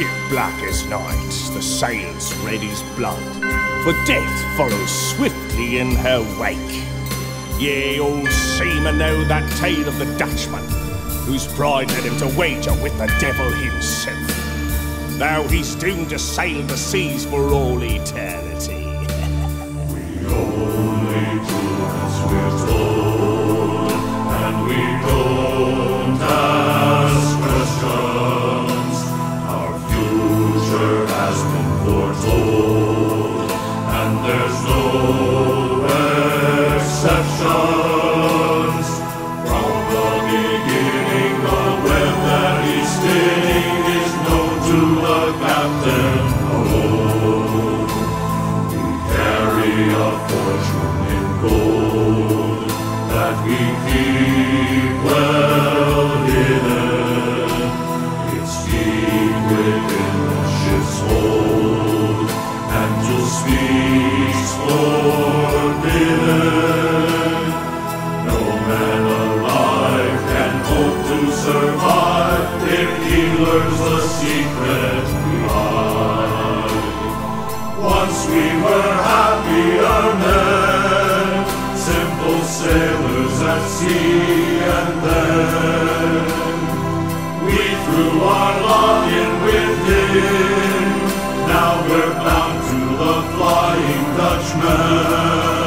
ship black as night, the sails red as blood, for death follows swiftly in her wake. Ye all seamen know that tale of the Dutchman, whose pride led him to wager with the devil himself. Now he's doomed to sail the seas for all eternity. A fortune in gold that we keep well hidden. It's deep within the ship's hold, and to speak's forbidden. No man alive can hope to survive if he learns the secret behind. Once we were happier men, simple sailors at sea, and then we threw our lot in with him. Now we're bound to the Flying Dutchman.